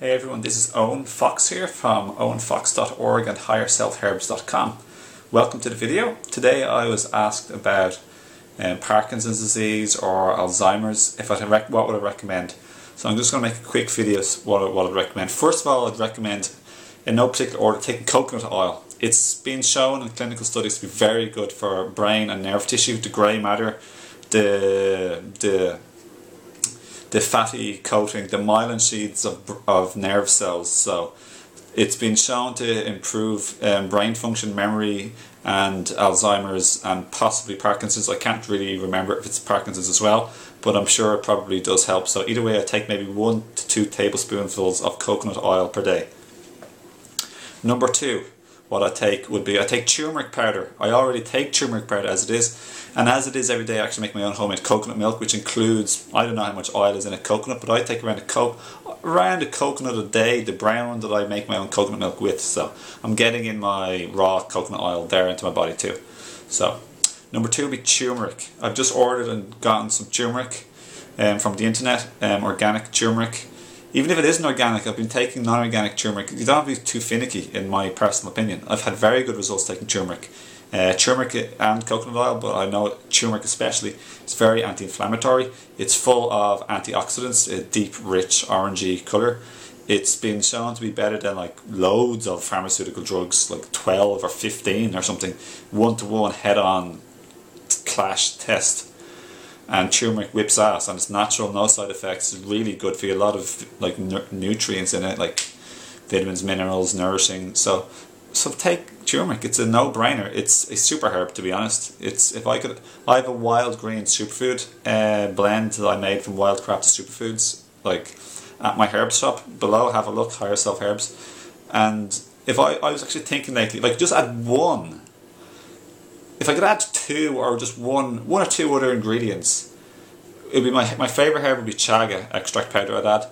Hey everyone, this is Owen Fox here from owenfox.org and higherselfherbs.com. Welcome to the video. Today I was asked about um, Parkinson's disease or Alzheimer's, if I rec- what would I recommend. So I'm just going to make a quick video what, what I'd recommend. First of all, I'd recommend, in no particular order, taking coconut oil. It's been shown in clinical studies to be very good for brain and nerve tissue, the grey matter, the the the fatty coating, the myelin sheaths of, of nerve cells. So it's been shown to improve um, brain function, memory, and Alzheimer's, and possibly Parkinson's. I can't really remember if it's Parkinson's as well, but I'm sure it probably does help. So either way, I take maybe one to two tablespoonfuls of coconut oil per day. Number two, what I take would be I take turmeric powder. I already take turmeric powder as it is, and as it is every day, I actually make my own homemade coconut milk, which includes I don't know how much oil is in a coconut, but I take around a co- around a coconut a day, the brown one that I make my own coconut milk with. So I'm getting in my raw coconut oil there into my body too. So number two would be turmeric. I've just ordered and gotten some turmeric um, from the internet, um, organic turmeric even if it isn't organic, I've been taking non-organic turmeric. You don't have to be too finicky, in my personal opinion. I've had very good results taking turmeric, uh, turmeric and coconut oil, but I know turmeric especially is very anti-inflammatory. It's full of antioxidants, a deep, rich orangey color. It's been shown to be better than like loads of pharmaceutical drugs, like twelve or fifteen or something, one to one head-on clash test and turmeric whips ass and it's natural no side effects it's really good for you a lot of like nutrients in it like vitamins minerals nourishing. So so take turmeric it's a no-brainer. It's a super herb to be honest. It's if i could i have a wild green superfood uh, blend that i made from wild crafted superfoods like at my herb shop below. Have a look higher self herbs. And if I, I was actually thinking lately like just add one if I could add two or just one, one or two other ingredients, it would be my my favorite herb would be chaga extract powder. I'd add.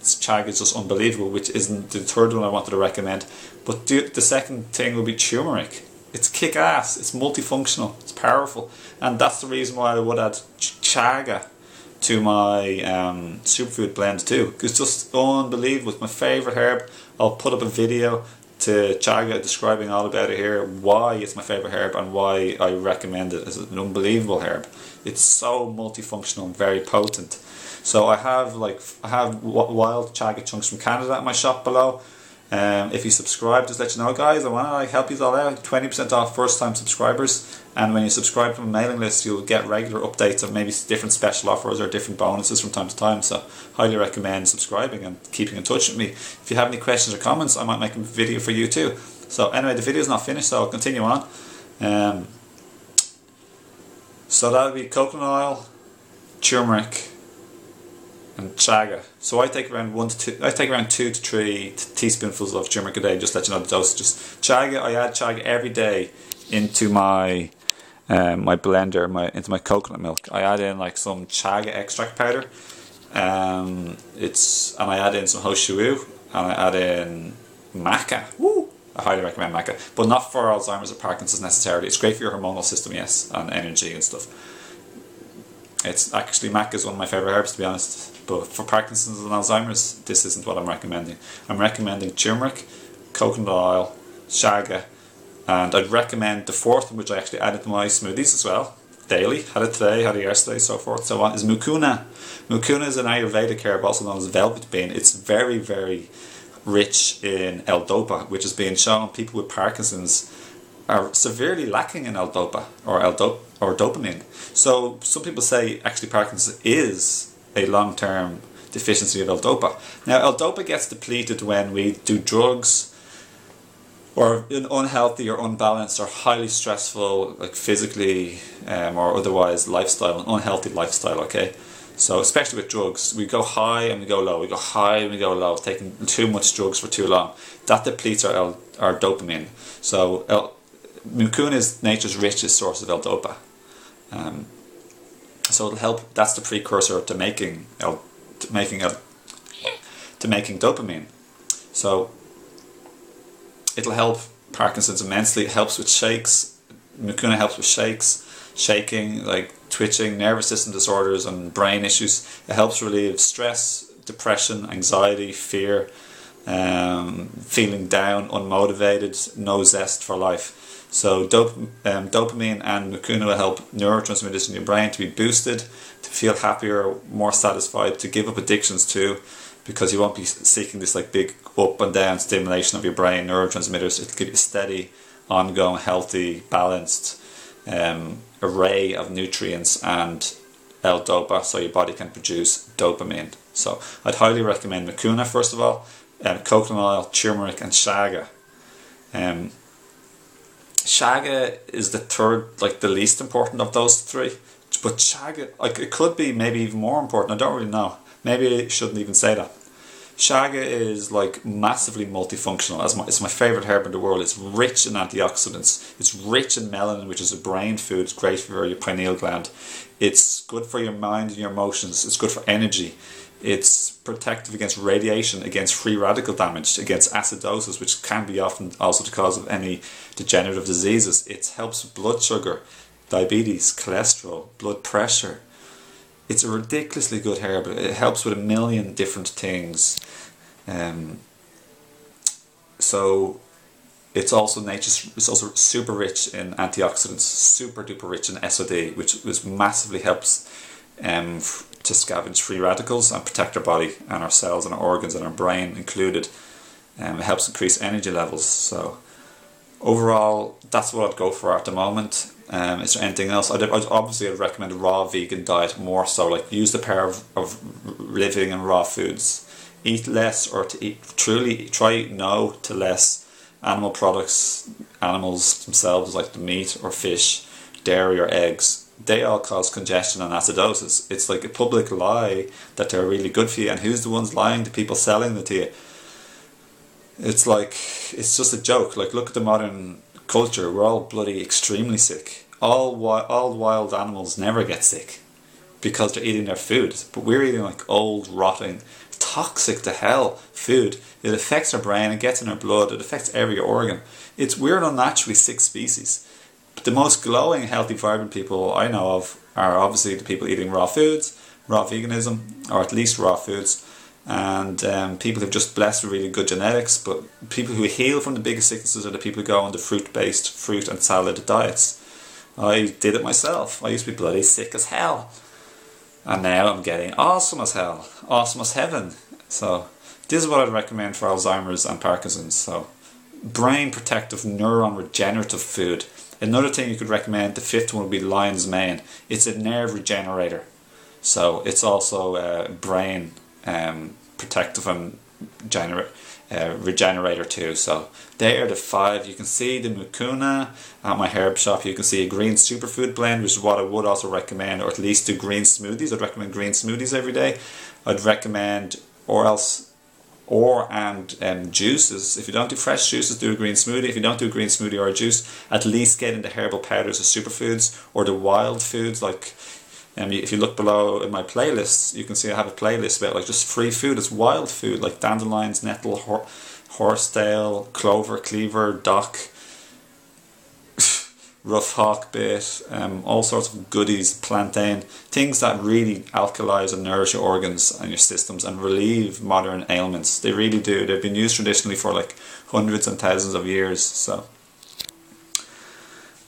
Chaga is just unbelievable, which isn't the third one I wanted to recommend. But the, the second thing would be turmeric. It's kick ass. It's multifunctional. It's powerful, and that's the reason why I would add chaga to my um, superfood blend too. It's just unbelievable. It's my favorite herb. I'll put up a video to Chaga describing all about it here, why it's my favourite herb and why I recommend it as an unbelievable herb. It's so multifunctional and very potent. So I have like I have wild Chaga chunks from Canada at my shop below. Um, if you subscribe, just let you know, guys. I want to like help you all out. Twenty percent off first time subscribers, and when you subscribe to my mailing list, you'll get regular updates of maybe different special offers or different bonuses from time to time. So, highly recommend subscribing and keeping in touch with me. If you have any questions or comments, I might make a video for you too. So, anyway, the video is not finished, so I'll continue on. Um, so that'll be coconut oil, turmeric, and chaga. So I take around one to two. I take around two to three teaspoonfuls of turmeric a day. Just let you know the dose. Just chaga. I add chaga every day into my um, my blender, my into my coconut milk. I add in like some chaga extract powder. Um, it's and I add in some hoshu and I add in maca. Woo! I highly recommend maca, but not for Alzheimer's or Parkinson's necessarily. It's great for your hormonal system, yes, and energy and stuff. It's actually maca is one of my favorite herbs to be honest. But for Parkinson's and Alzheimer's, this isn't what I'm recommending. I'm recommending turmeric, coconut oil, chaga, and I'd recommend the fourth which I actually added to my smoothies as well, daily. Had it today, had it yesterday, so forth. So on is mucuna. Mucuna is an Ayurvedic herb, also known as velvet bean. It's very, very rich in L-dopa, which is being shown people with Parkinson's are severely lacking in L-dopa or L-dopa or dopamine. So some people say actually Parkinson's is a long term deficiency of L-DOPA. Now, L-DOPA gets depleted when we do drugs or an unhealthy or unbalanced or highly stressful, like physically um, or otherwise, lifestyle, an unhealthy lifestyle, okay? So, especially with drugs, we go high and we go low. We go high and we go low, taking too much drugs for too long. That depletes our, L, our dopamine. So, L, mucuna is nature's richest source of L-DOPA. Um, so it'll help. That's the precursor to making to making a to making dopamine. So it'll help Parkinson's immensely. It helps with shakes. Mucuna helps with shakes, shaking, like twitching, nervous system disorders, and brain issues. It helps relieve stress, depression, anxiety, fear, um, feeling down, unmotivated, no zest for life. So dop- um, dopamine and mucuna will help neurotransmitters in your brain to be boosted, to feel happier, more satisfied, to give up addictions too, because you won't be seeking this like big up and down stimulation of your brain neurotransmitters. It'll give you a steady, ongoing, healthy, balanced um, array of nutrients and L-dopa, so your body can produce dopamine. So I'd highly recommend mucuna first of all, uh, coconut oil, turmeric, and chaga. Um, chaga is the third, like the least important of those three. But chaga, like it could be maybe even more important. I don't really know. Maybe I shouldn't even say that. Chaga is like massively multifunctional. As my, it's my favorite herb in the world. It's rich in antioxidants. It's rich in melanin, which is a brain food. It's great for your pineal gland. It's good for your mind and your emotions. It's good for energy. It's protective against radiation, against free radical damage, against acidosis, which can be often also the cause of any degenerative diseases. It helps blood sugar, diabetes, cholesterol, blood pressure. It's a ridiculously good herb. It helps with a million different things. Um, so it's also nature's it's also super rich in antioxidants, super duper rich in SOD, which which massively helps um, to scavenge free radicals and protect our body and our cells and our organs and our brain included. Um, it helps increase energy levels. So overall, that's what I'd go for at the moment. Um, is there anything else? I'd, I'd obviously I'd recommend a raw vegan diet more so. Like use the power of, of living in raw foods. Eat less or to eat truly try no to less animal products, animals themselves like the meat or fish, dairy or eggs they all cause congestion and acidosis. It's like a public lie that they're really good for you, and who's the ones lying? The people selling them to you. It's like it's just a joke. Like look at the modern culture. We're all bloody extremely sick. All wi- all wild animals never get sick because they're eating their food, but we're eating like old, rotting, toxic to hell food. It affects our brain. It gets in our blood. It affects every organ. It's we're an unnaturally sick species the most glowing, healthy, vibrant people I know of are obviously the people eating raw foods, raw veganism, or at least raw foods, and um, people who've just blessed with really good genetics. But people who heal from the biggest sicknesses are the people who go on the fruit-based, fruit and salad diets. I did it myself. I used to be bloody sick as hell, and now I'm getting awesome as hell, awesome as heaven. So this is what I'd recommend for Alzheimer's and Parkinson's. So brain protective, neuron regenerative food Another thing you could recommend, the fifth one would be lion's mane. It's a nerve regenerator. So it's also a brain um, protective and uh, regenerator too. So they are the five. You can see the mucuna at my herb shop. You can see a green superfood blend, which is what I would also recommend, or at least do green smoothies. I'd recommend green smoothies every day. I'd recommend, or else or and um, juices. If you don't do fresh juices, do a green smoothie. If you don't do a green smoothie or a juice, at least get into herbal powders or superfoods or the wild foods like. Um, if you look below in my playlists, you can see I have a playlist about like just free food. It's wild food like dandelions, nettle, hor- horsetail, clover, cleaver, dock, rough hawkbit, um, all sorts of goodies, plantain, things that really alkalize and nourish your organs and your systems and relieve modern ailments. They really do. They've been used traditionally for like hundreds and thousands of years. So.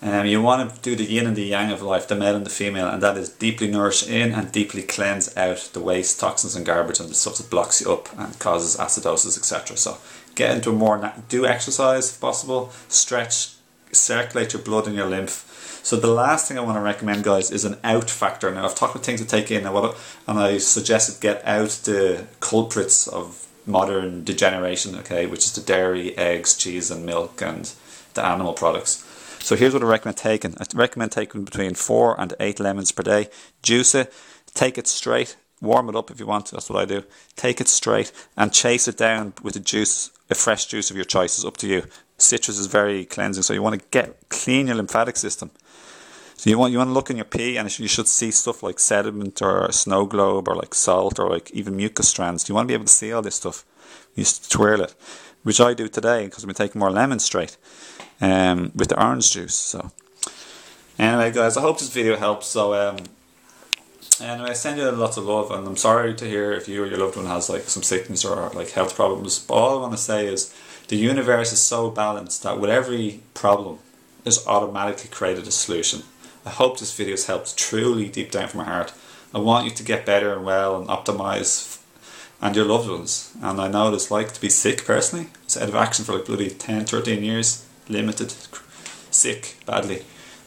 Um, you want to do the yin and the yang of life, the male and the female, and that is deeply nourish in and deeply cleanse out the waste, toxins, and garbage, and the stuff that blocks you up and causes acidosis, etc. So, get into a more do exercise if possible, stretch, circulate your blood and your lymph. So the last thing I want to recommend, guys, is an out factor. Now I've talked about things to take in, and what, and I suggested get out the culprits of modern degeneration. Okay, which is the dairy, eggs, cheese, and milk, and the animal products. So here's what I recommend taking. I recommend taking between four and eight lemons per day. Juice it, take it straight, warm it up if you want. That's what I do. Take it straight and chase it down with a juice, a fresh juice of your choice. It's up to you citrus is very cleansing. So you want to get clean your lymphatic system. So you want you want to look in your pee, and you should see stuff like sediment or snow globe or like salt or like even mucus strands. You want to be able to see all this stuff. You twirl it, which I do today because I'm taking more lemon straight um, with the orange juice. So anyway, guys, I hope this video helps. So um, Anyway, I send you lots of love, and I'm sorry to hear if you or your loved one has like some sickness or like health problems. But all I want to say is, the universe is so balanced that with every problem, there's automatically created a solution. I hope this video has helped truly deep down from my heart. I want you to get better and well and optimize, and your loved ones. And I know what it's like to be sick personally. It's out of action for like bloody 10, 13 years, limited, sick badly,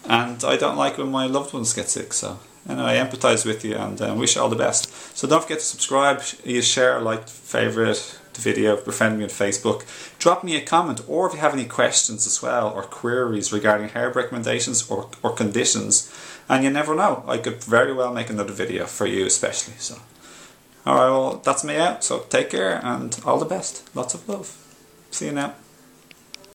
and I don't like when my loved ones get sick. So Anyway, I empathise with you and um, wish you all the best. So don't forget to subscribe, you share, like, favourite the video, befriend me on Facebook. Drop me a comment or if you have any questions as well or queries regarding herb recommendations or, or conditions. And you never know, I could very well make another video for you especially. So, alright, well, that's me out. So take care and all the best. Lots of love. See you now.